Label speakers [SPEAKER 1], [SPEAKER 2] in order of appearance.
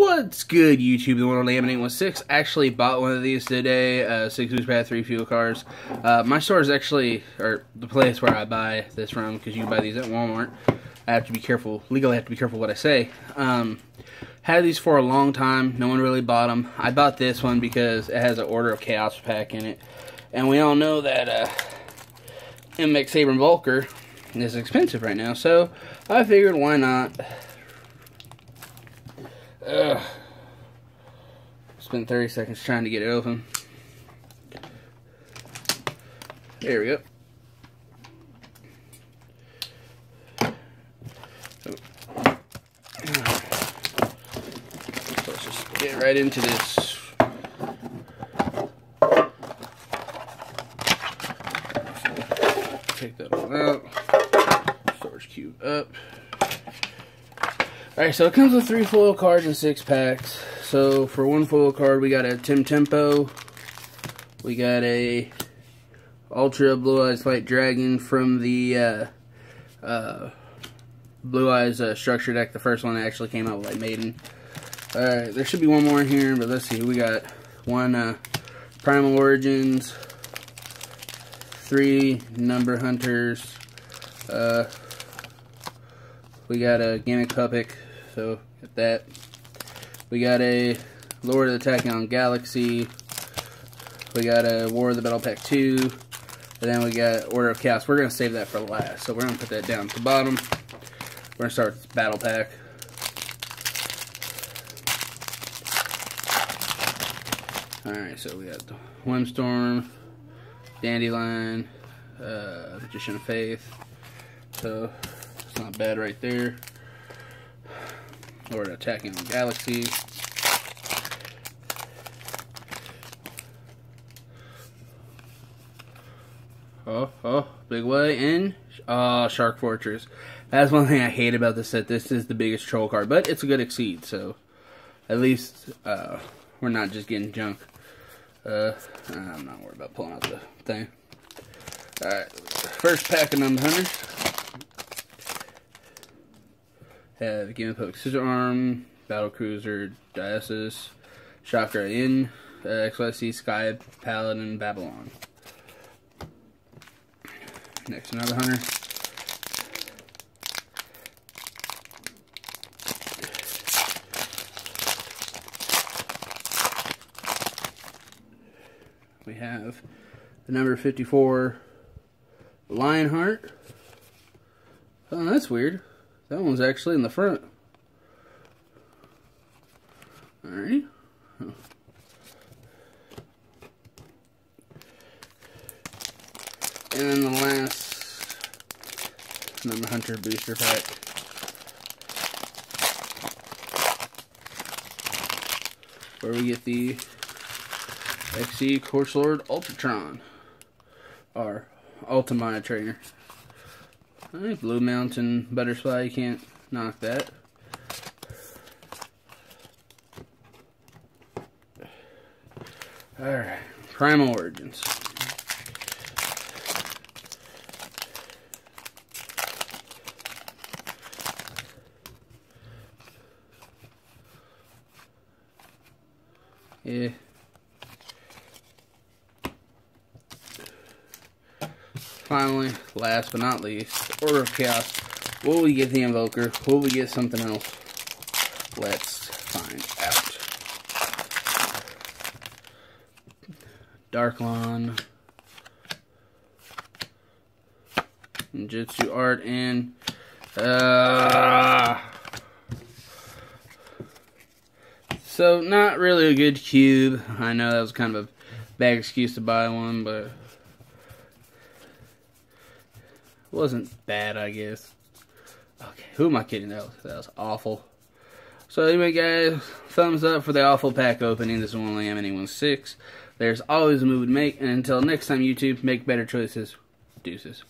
[SPEAKER 1] What's good, YouTube? The one on the M816 actually bought one of these today. Uh, six boost pad, three fuel cars. Uh, my store is actually, or the place where I buy this from, because you can buy these at Walmart. I have to be careful. Legally, I have to be careful what I say. Um, had these for a long time. No one really bought them. I bought this one because it has an Order of Chaos pack in it, and we all know that uh, M-X-Saber Invoker is expensive right now. So I figured, why not? Ugh. Spent 30 seconds trying to get it open. There we go. So let's just get right into this. Take that one out. Storage cube up. Alright, so it comes with three foil cards and six packs. So for one foil card, we got a Tim Tempo. We got a Ultra Blue Eyes White Dragon from the uh, uh, Blue Eyes uh, Structure deck. The first one that actually came out with like Maiden. Alright, there should be one more in here, but let's see. We got one uh, Primal Origins, three Number Hunters, uh, we got a Gimmick Puppet, so get that. We got a Lord of the Tachyon Galaxy. We got a War of the Battle Pack 2. And then we got Order of Chaos. We're going to save that for last, so we're going to put that down at the bottom. We're going to start with Battle Pack. Alright, so we got the Windstorm, Dandelion, uh, Magician of Faith. So, it's not bad right there. Or attacking the galaxy. Oh, oh, big way in. Oh, Shark Fortress. That's one thing I hate about this set. This is the biggest troll card, but it's a good exceed, so at least uh, we're not just getting junk. Uh, I'm not worried about pulling out the thing. Alright, first pack of number hunters. Have Game Poke Scissor Arm, Battle Cruiser, Diasis, Chakra In, uh, XYZ Sky Paladin, Babylon. Next, another hunter. We have the number 54 Lionheart. Oh, that's weird. That one's actually in the front. Alright. And then the last number hunter booster pack. Where we get the XC Course Lord Ultratron. Our Ultimate Trainer. Right, Blue Mountain Butterfly, you can't knock that. Alright, Primal Origins. Yeah. Finally, last but not least, Order of Chaos. Will we get the Invoker? Will we get something else? Let's find out. Darklon. Jitsu Art and uh, so not really a good cube. I know that was kind of a bad excuse to buy one, but wasn't bad, I guess. Okay, who am I kidding? That was, that was awful. So anyway, guys, thumbs up for the awful pack opening. This is only M816. There's always a move to make, and until next time, YouTube, make better choices. Deuces.